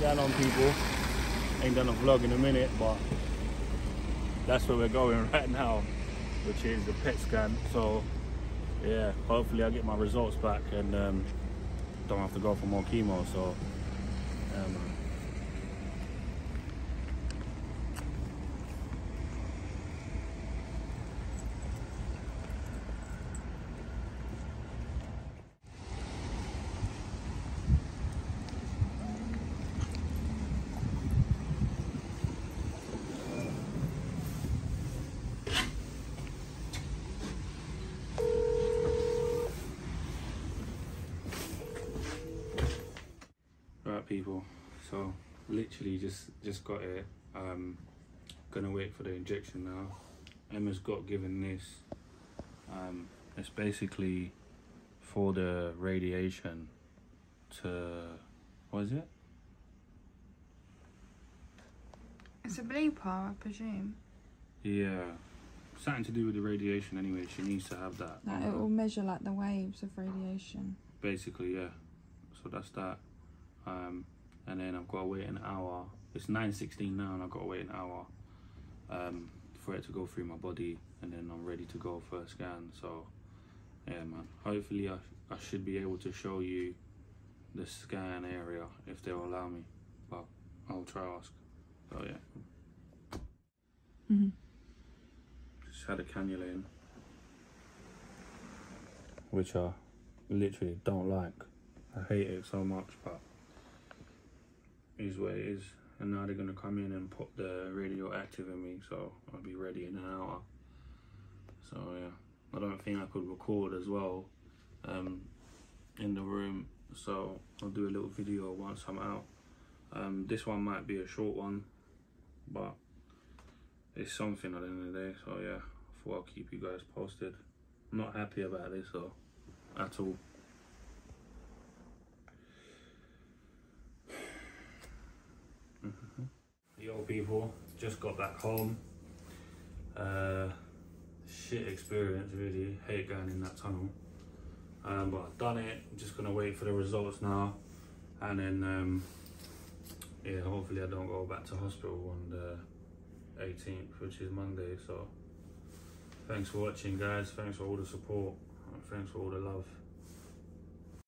going on people? Ain't done a vlog in a minute, but that's where we're going right now, which is the PET scan. So yeah, hopefully I get my results back and um, don't have to go for more chemo. So um, Right, people. So literally just just got it. Um, gonna wait for the injection now. Emma's got given this. Um, it's basically for the radiation to what is it? It's a bleeper, I presume. Yeah, something to do with the radiation. Anyway, she needs to have that. Like it will measure like the waves of radiation. basically yeah so that's that um and then i've got to wait an hour. It's 9.16 now and i've got to wait an hour um for it to go through my body and then i'm ready to go for a scan. So yeah man. Hopefully i, I should be able to show you the scan area if they'll allow me but i'll try ask. So yeah. Mm-hmm. just had a cannula in. Which I literally don't like. I hate it so much, but it is what it is. And now they're gonna come in and put the radioactive in me, so I'll be ready in an hour. So yeah, I don't think I could record as well um, in the room, so I'll do a little video once I'm out. Um, this one might be a short one, but it's something at the end of the day. So yeah, I thought I'll keep you guys posted. I'm not happy about this though, at all. People, just got back home. Uh, shit experience really, hate going in that tunnel. Um, but I've done it, I'm just gonna wait for the results now. And then, um, yeah, hopefully I don't go back to hospital on the 18th, which is Monday. So thanks for watching guys, thanks for all the support, thanks for all the love.